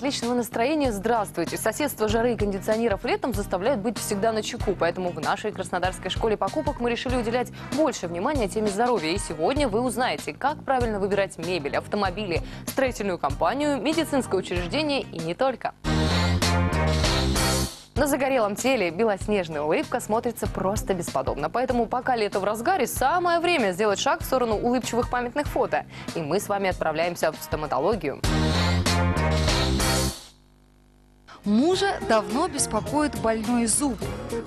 отличного настроения. Здравствуйте. Соседство жары и кондиционеров летом заставляют быть всегда на чеку. Поэтому в нашей Краснодарской школе покупок мы решили уделять больше внимания теме здоровья. И сегодня вы узнаете, как правильно выбирать мебель, автомобили, строительную компанию, медицинское учреждение и не только. На загорелом теле белоснежная улыбка смотрится просто бесподобно. Поэтому пока лето в разгаре, самое время сделать шаг в сторону улыбчивых памятных фото. И мы с вами отправляемся в стоматологию. Мужа давно беспокоит больной зуб.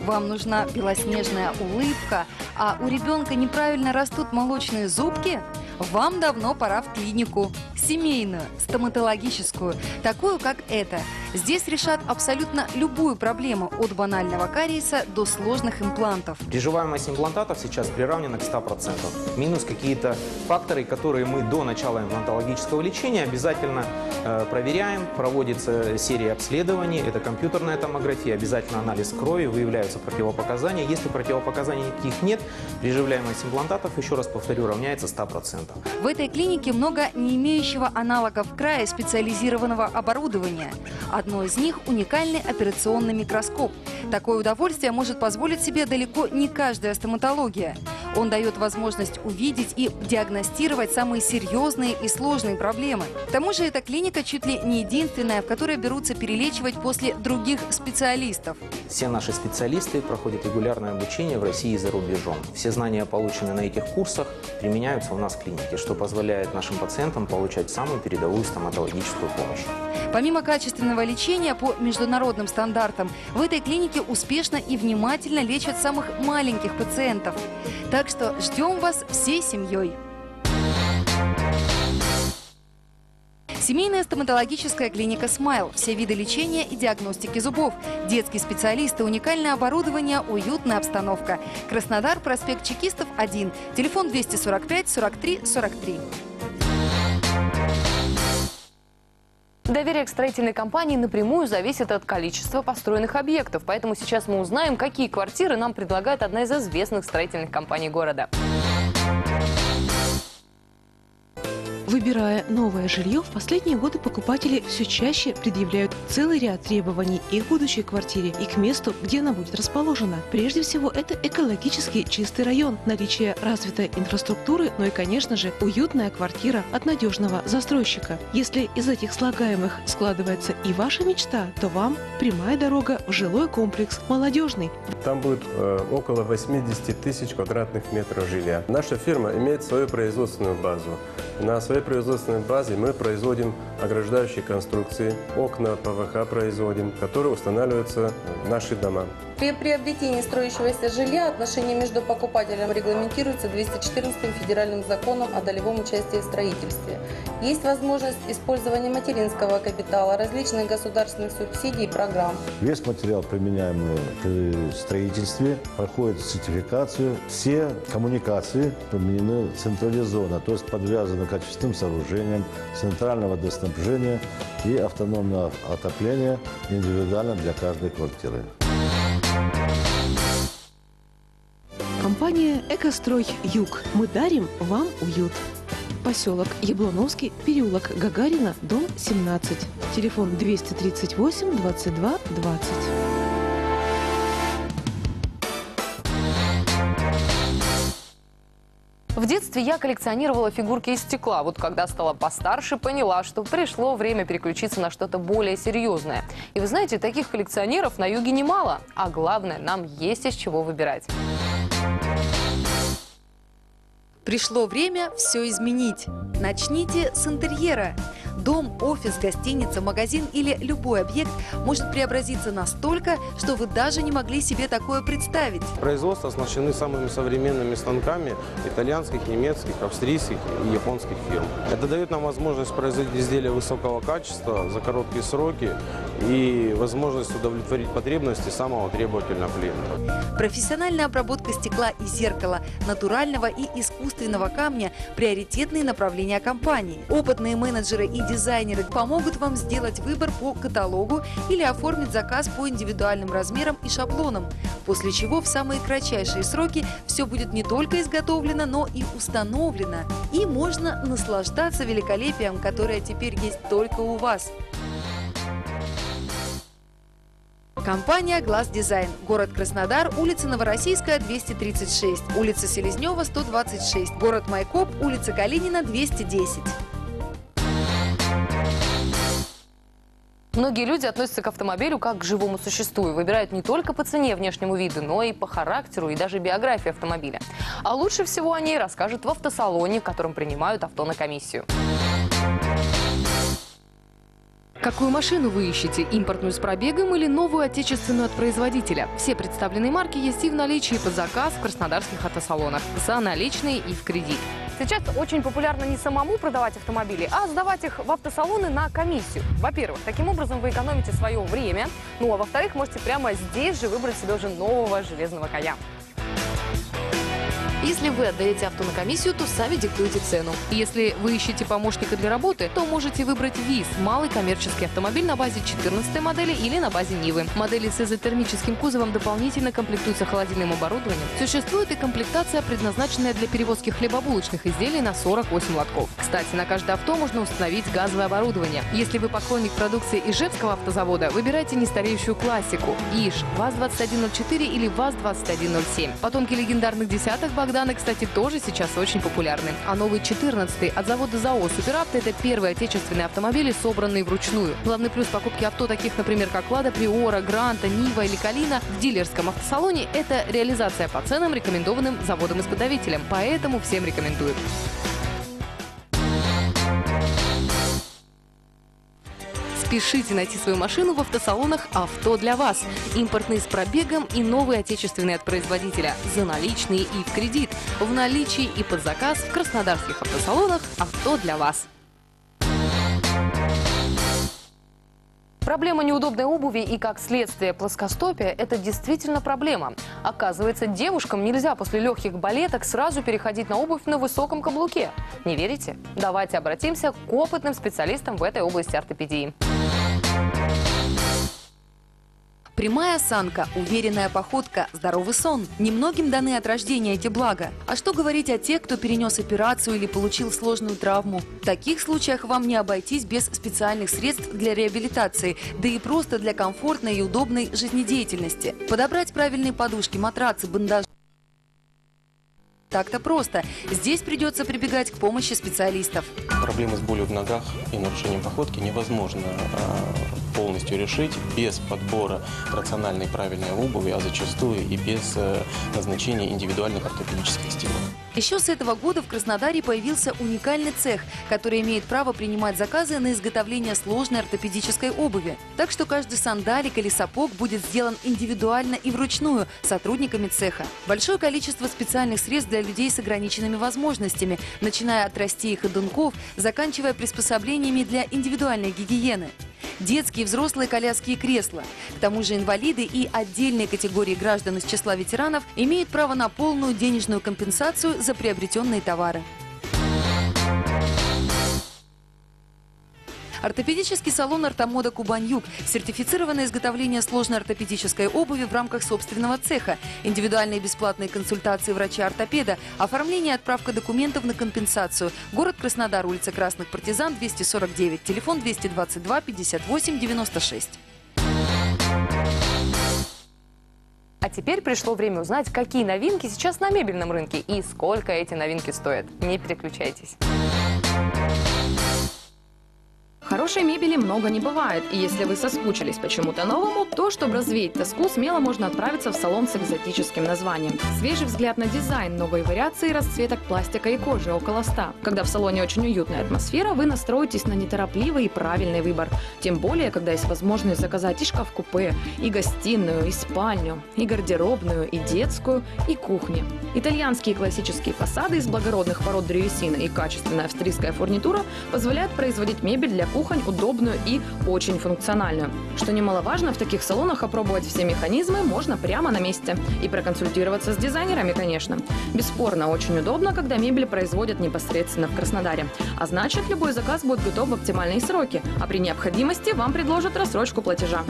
Вам нужна белоснежная улыбка, а у ребенка неправильно растут молочные зубки? Вам давно пора в клинику. Семейную, стоматологическую, такую, как эта. Здесь решат абсолютно любую проблему от банального кариеса до сложных имплантов. Приживаемость имплантатов сейчас приравнена к 100%. Минус какие-то факторы, которые мы до начала имплантологического лечения обязательно э, проверяем. Проводится серия обследований, это компьютерная томография, обязательно анализ крови, выявляются противопоказания. Если противопоказаний никаких нет, приживляемость имплантатов, еще раз повторю, равняется 100%. В этой клинике много не имеющего аналогов в крае специализированного оборудования. Одно из них – уникальный операционный микроскоп. Такое удовольствие может позволить себе далеко не каждая стоматология. Он дает возможность увидеть и диагностировать самые серьезные и сложные проблемы. К тому же эта клиника чуть ли не единственная, в которой берутся перелечивать после других специалистов. Все наши специалисты проходят регулярное обучение в России и за рубежом. Все знания, полученные на этих курсах, применяются у нас в клинике, что позволяет нашим пациентам получать самую передовую стоматологическую помощь. Помимо качественного лечения по международным стандартам, в этой клинике успешно и внимательно лечат самых маленьких пациентов. Так что ждем вас всей семьей. Семейная стоматологическая клиника «Смайл». Все виды лечения и диагностики зубов. Детские специалисты, уникальное оборудование, уютная обстановка. Краснодар, проспект Чекистов, 1. Телефон 245 43 43. Доверие к строительной компании напрямую зависит от количества построенных объектов. Поэтому сейчас мы узнаем, какие квартиры нам предлагает одна из известных строительных компаний города. Выбирая новое жилье, в последние годы покупатели все чаще предъявляют целый ряд требований и к будущей квартире, и к месту, где она будет расположена. Прежде всего, это экологически чистый район, наличие развитой инфраструктуры, ну и, конечно же, уютная квартира от надежного застройщика. Если из этих слагаемых складывается и ваша мечта, то вам прямая дорога в жилой комплекс «Молодежный». Там будет э, около 80 тысяч квадратных метров жилья. Наша фирма имеет свою производственную базу. На своей производственной базе мы производим ограждающие конструкции, окна ПВХ производим, которые устанавливаются в наши дома. При приобретении строящегося жилья отношения между покупателем регламентируются 214 федеральным законом о долевом участии в строительстве. Есть возможность использования материнского капитала, различных государственных субсидий и программ. Весь материал, применяемый при строительстве, проходит сертификацию. Все коммуникации применены централизованно, то есть подвязаны к очистным сооружениям, центрального водоснабжения и автономного отопления индивидуально для каждой квартиры. «Экострой Юг». Мы дарим вам уют. Поселок Яблоновский, переулок Гагарина, дом 17. Телефон 238 22 20. В детстве я коллекционировала фигурки из стекла. Вот когда стала постарше, поняла, что пришло время переключиться на что-то более серьезное. И вы знаете, таких коллекционеров на юге немало. А главное, нам есть из чего выбирать. Пришло время все изменить. Начните с интерьера. Дом, офис, гостиница, магазин или любой объект может преобразиться настолько, что вы даже не могли себе такое представить. Производство оснащены самыми современными станками итальянских, немецких, австрийских и японских фирм. Это дает нам возможность производить изделия высокого качества за короткие сроки и возможность удовлетворить потребности самого требовательного клиента. Профессиональная обработка стекла и зеркала, натурального и искусственного искусственного камня – приоритетные направления компании. Опытные менеджеры и дизайнеры помогут вам сделать выбор по каталогу или оформить заказ по индивидуальным размерам и шаблонам, после чего в самые кратчайшие сроки все будет не только изготовлено, но и установлено. И можно наслаждаться великолепием, которое теперь есть только у вас. Компания «Глаз Дизайн». Город Краснодар, улица Новороссийская, 236. Улица Селезнева, 126. Город Майкоп, улица Калинина, 210. Многие люди относятся к автомобилю как к живому существу и выбирают не только по цене, внешнему виду, но и по характеру и даже биографии автомобиля. А лучше всего о ней расскажут в автосалоне, в котором принимают авто на комиссию. Какую машину вы ищете? Импортную с пробегом или новую отечественную от производителя? Все представленные марки есть и в наличии под заказ в краснодарских автосалонах. За наличные и в кредит. Сейчас очень популярно не самому продавать автомобили, а сдавать их в автосалоны на комиссию. Во-первых, таким образом вы экономите свое время. Ну а во-вторых, можете прямо здесь же выбрать себе уже нового железного коня. Если вы отдаете авто на комиссию, то сами диктуете цену. Если вы ищете помощника для работы, то можете выбрать ВИЗ – малый коммерческий автомобиль на базе 14 модели или на базе Нивы. Модели с изотермическим кузовом дополнительно комплектуются холодильным оборудованием. Существует и комплектация, предназначенная для перевозки хлебобулочных изделий на 48 лотков. Кстати, на каждое авто можно установить газовое оборудование. Если вы поклонник продукции Ижевского автозавода, выбирайте нестареющую классику – ИЖ, ВАЗ-2104 или ВАЗ-2107. Потомки легендарных десяток кстати, тоже сейчас очень популярны. А новый 14 от завода ЗАО «Суперавто» – это первые отечественные автомобили, собранные вручную. Главный плюс покупки авто таких, например, как «Лада Приора», «Гранта», «Нива» или «Калина» в дилерском автосалоне – это реализация по ценам, рекомендованным заводом-изготовителем. Поэтому всем рекомендуют. Спешите найти свою машину в автосалонах «Авто для вас». Импортные с пробегом и новые отечественные от производителя. За наличные и в кредит. В наличии и под заказ в краснодарских автосалонах «Авто для вас». Проблема неудобной обуви и, как следствие, плоскостопия – это действительно проблема. Оказывается, девушкам нельзя после легких балеток сразу переходить на обувь на высоком каблуке. Не верите? Давайте обратимся к опытным специалистам в этой области ортопедии. Прямая осанка, уверенная походка, здоровый сон. Немногим даны от рождения эти блага. А что говорить о тех, кто перенес операцию или получил сложную травму? В таких случаях вам не обойтись без специальных средств для реабилитации, да и просто для комфортной и удобной жизнедеятельности. Подобрать правильные подушки, матрацы, бандажи. Так-то просто. Здесь придется прибегать к помощи специалистов. Проблемы с болью в ногах и нарушением походки невозможно а, полностью решить без подбора рациональной правильной обуви, а зачастую и без э, назначения индивидуальных ортопедических стилей. Еще с этого года в Краснодаре появился уникальный цех, который имеет право принимать заказы на изготовление сложной ортопедической обуви. Так что каждый сандалик или сапог будет сделан индивидуально и вручную сотрудниками цеха. Большое количество специальных средств для людей с ограниченными возможностями, начиная от растей и ходунков, заканчивая приспособлениями для индивидуальной гигиены детские, взрослые коляски и кресла. К тому же инвалиды и отдельные категории граждан из числа ветеранов имеют право на полную денежную компенсацию за приобретенные товары. Ортопедический салон «Ортомода Кубань-Юг» – сертифицированное изготовление сложной ортопедической обуви в рамках собственного цеха, индивидуальные бесплатные консультации врача-ортопеда, оформление и отправка документов на компенсацию. Город Краснодар, улица Красных Партизан, 249, телефон 222 58 96. А теперь пришло время узнать, какие новинки сейчас на мебельном рынке и сколько эти новинки стоят. Не переключайтесь. Хорошей мебели много не бывает, и если вы соскучились почему-то новому, то, чтобы развеять тоску, смело можно отправиться в салон с экзотическим названием. Свежий взгляд на дизайн, новые вариации расцветок пластика и кожи около 100. Когда в салоне очень уютная атмосфера, вы настроитесь на неторопливый и правильный выбор. Тем более, когда есть возможность заказать и шкаф-купе, и гостиную, и спальню, и гардеробную, и детскую, и кухню. Итальянские классические фасады из благородных пород древесины и качественная австрийская фурнитура позволяют производить мебель для кухонь удобную и очень функциональную. Что немаловажно, в таких салонах опробовать все механизмы можно прямо на месте. И проконсультироваться с дизайнерами, конечно. Бесспорно, очень удобно, когда мебель производят непосредственно в Краснодаре. А значит, любой заказ будет готов в оптимальные сроки. А при необходимости вам предложат рассрочку платежа.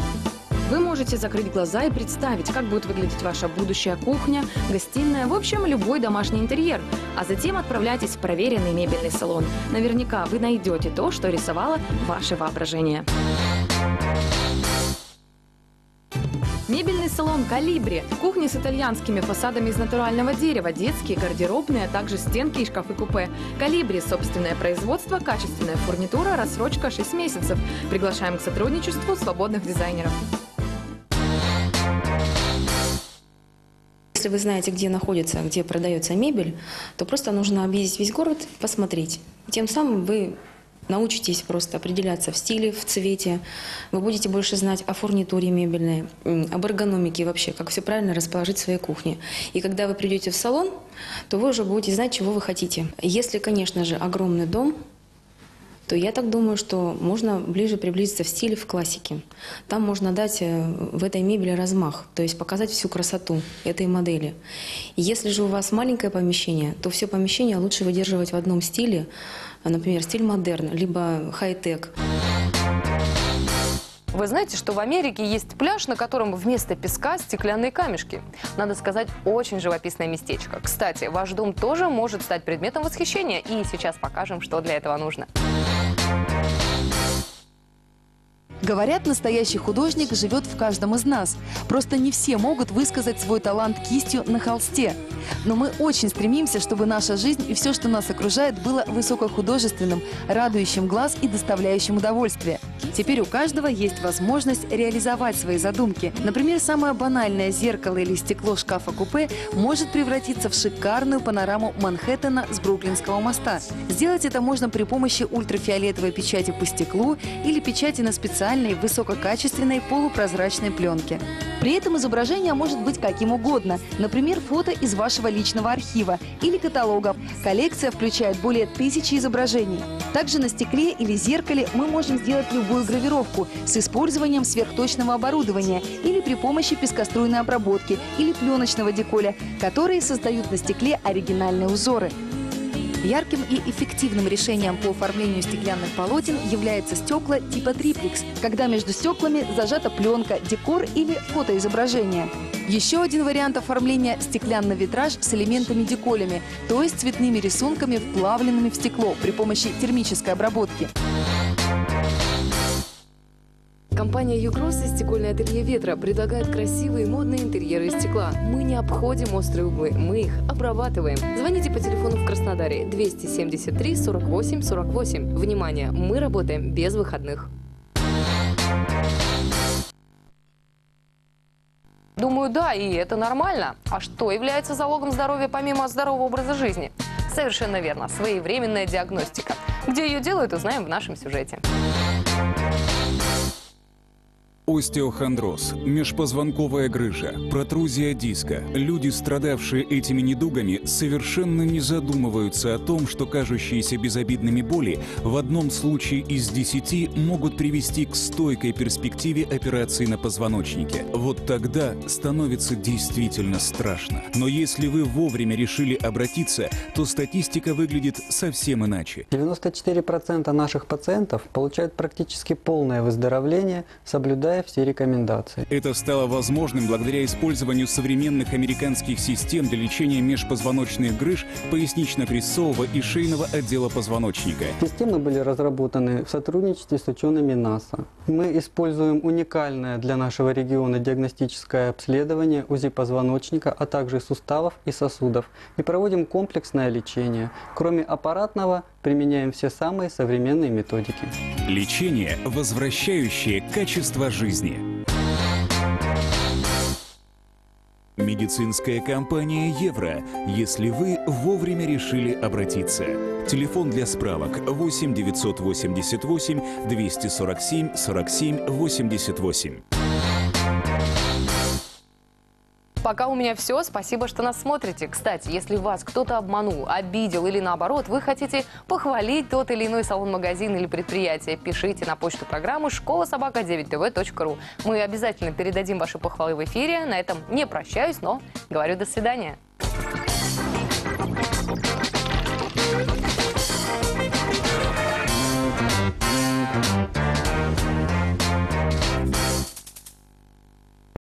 Вы можете закрыть глаза и представить, как будет выглядеть ваша будущая кухня, гостиная, в общем, любой домашний интерьер. А затем отправляйтесь в проверенный мебельный салон. Наверняка вы найдете то, что рисовало ваше воображение. Мебельный салон «Калибри». Кухни с итальянскими фасадами из натурального дерева, детские, гардеробные, а также стенки и шкафы-купе. «Калибри» – собственное производство, качественная фурнитура, рассрочка 6 месяцев. Приглашаем к сотрудничеству свободных дизайнеров. Если вы знаете, где находится, где продается мебель, то просто нужно объездить весь город, посмотреть. Тем самым вы научитесь просто определяться в стиле, в цвете. Вы будете больше знать о фурнитуре мебельной, об эргономике вообще, как все правильно расположить в своей кухне. И когда вы придете в салон, то вы уже будете знать, чего вы хотите. Если, конечно же, огромный дом, то я так думаю, что можно ближе приблизиться в стиле в классике. Там можно дать э, в этой мебели размах, то есть показать всю красоту этой модели. Если же у вас маленькое помещение, то все помещение лучше выдерживать в одном стиле, а, например, стиль модерн, либо хай-тек. Вы знаете, что в Америке есть пляж, на котором вместо песка стеклянные камешки. Надо сказать, очень живописное местечко. Кстати, ваш дом тоже может стать предметом восхищения. И сейчас покажем, что для этого нужно. Говорят, настоящий художник живет в каждом из нас. Просто не все могут высказать свой талант кистью на холсте. Но мы очень стремимся, чтобы наша жизнь и все, что нас окружает, было высокохудожественным, радующим глаз и доставляющим удовольствие. Теперь у каждого есть возможность реализовать свои задумки. Например, самое банальное зеркало или стекло шкафа-купе может превратиться в шикарную панораму Манхэттена с Бруклинского моста. Сделать это можно при помощи ультрафиолетовой печати по стеклу или печати на специальной высококачественной полупрозрачной пленке. При этом изображение может быть каким угодно. Например, фото из вашего личного архива или каталога. Коллекция включает более тысячи изображений. Также на стекле или зеркале мы можем сделать любую гравировку с использованием сверхточного оборудования или при помощи пескоструйной обработки или пленочного деколя, которые создают на стекле оригинальные узоры. Ярким и эффективным решением по оформлению стеклянных полотен является стекла типа триплекс, когда между стеклами зажата пленка, декор или фотоизображение. Еще один вариант оформления – стеклянный витраж с элементами-деколями, то есть цветными рисунками, вплавленными в стекло при помощи термической обработки. Компания «Югросс» и стекольное ателье «Ветра» предлагает красивые модные интерьеры из стекла. Мы не обходим острые углы, мы их обрабатываем. Звоните по телефону в Краснодаре 273 48 48. Внимание, мы работаем без выходных. Думаю, да, и это нормально. А что является залогом здоровья помимо здорового образа жизни? Совершенно верно, своевременная диагностика. Где ее делают, узнаем в нашем сюжете. Остеохондроз, межпозвонковая грыжа, протрузия диска. Люди, страдавшие этими недугами, совершенно не задумываются о том, что кажущиеся безобидными боли в одном случае из десяти могут привести к стойкой перспективе операции на позвоночнике. Вот тогда становится действительно страшно. Но если вы вовремя решили обратиться, то статистика выглядит совсем иначе. 94% наших пациентов получают практически полное выздоровление, соблюдая все рекомендации. Это стало возможным благодаря использованию современных американских систем для лечения межпозвоночных грыж, пояснично-крестцового и шейного отдела позвоночника. Системы были разработаны в сотрудничестве с учеными НАСА. Мы используем уникальное для нашего региона диагностическое обследование УЗИ позвоночника, а также суставов и сосудов и проводим комплексное лечение. Кроме аппаратного, применяем все самые современные методики. Лечение, возвращающее качество жизни. Медицинская компания «Евро», если вы вовремя решили обратиться. Телефон для справок 8 988 247 47 88. Пока у меня все. Спасибо, что нас смотрите. Кстати, если вас кто-то обманул, обидел или наоборот, вы хотите похвалить тот или иной салон-магазин или предприятие, пишите на почту программы школа собака 9tv.ru. Мы обязательно передадим ваши похвалы в эфире. На этом не прощаюсь, но говорю до свидания.